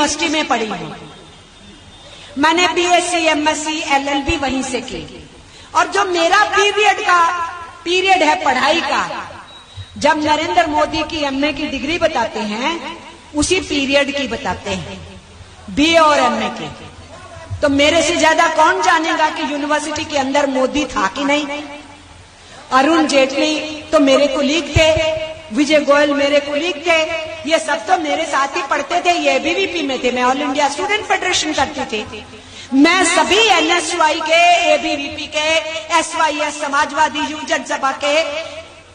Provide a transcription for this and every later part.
University में पढ़ी हूँ। मैंने बीएससी एमएससी एलएलबी वहीं से की। और जो मेरा पीरियड का पीरियड है पढ़ाई का, जब नरेंद्र मोदी की एमए की डिग्री बताते हैं, उसी पीरियड की बताते हैं बीए और एमए की। तो मेरे से ज़्यादा कौन जानेगा कि यूनिवर्सिटी के अंदर मोदी था कि नहीं? अरुण जेटली तो मेरे को कुलीग थे, विजय गोयल मेरे को कुलीग थे ये सब तो मेरे साथ ही पढ़ते थे, ये एबीवीपी में थे। मैं ऑल इंडिया स्टूडेंट फेडरेशन करती थी। मैं सभी एनएसवाई के एबीवीपी के एसवाईएस समाजवादी युव जनसभा के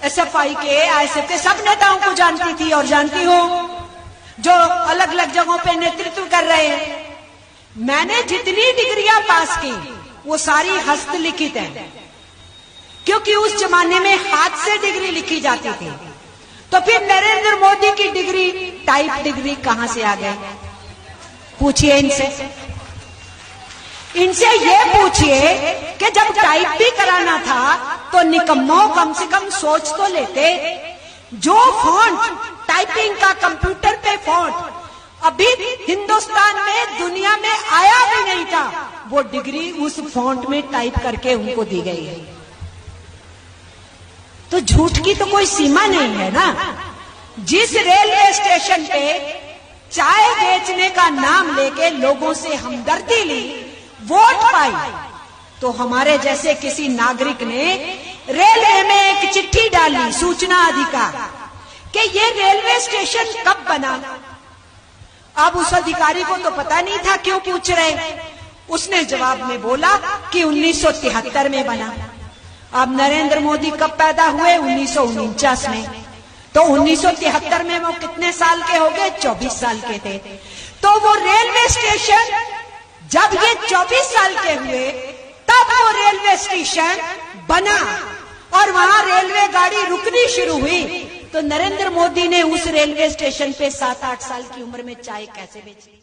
एसएफआई के आईएसएफ के सब नेताओं को जानती थी और जानती हूँ, जो अलग अलग जगहों पे नेतृत्व कर रहे हैं। मैंने जितनी डिग्रियाँ पास की, वो सारी हस्तलिखित है। क्योंकि उस जमाने में हाथ से डिग्री लिखी जाती थी। तो फिर नरेंद्र मोदी की डिग्री टाइप डिग्री कहाँ से आ गए पूछिए इनसे। इनसे ये पूछिए कि जब टाइप भी कराना था तो निकम्मो कम से कम सोच तो लेते। जो फॉन्ट टाइपिंग का कंप्यूटर पे फॉन्ट अभी हिंदुस्तान में, दुनिया में आया भी नहीं था, वो डिग्री उस फॉन्ट में टाइप करके उनको दी गई है। तो झूठ की तो कोई सीमा नहीं है ना? जिस रेलवे स्टेशन पे चाय बेचने का नाम लेके लोगों से हमदर्दी ली, वोट पाई तो हमारे जैसे किसी नागरिक ने रेलवे में एक चिट्ठी डाली, सूचना अधिकार, कि ये रेलवे स्टेशन कब बना? अब उस अधिकारी को तो पता नहीं था क्यों पूछ रहे। उसने जवाब में बोला कि 1973 में बना। अब नरेंद्र मोदी कब पैदा हुए? उन्नीस सौ उनचास में। तो 1973 में वो कितने साल के हो गए? 24 साल के थे। तो वो रेलवे स्टेशन, जब ये 24 साल के हुए, तब वो रेलवे स्टेशन बना और वहाँ रेलवे गाड़ी रुकनी शुरू हुई। तो नरेंद्र मोदी ने उस रेलवे स्टेशन पे सात आठ साल की उम्र में चाय कैसे बेची?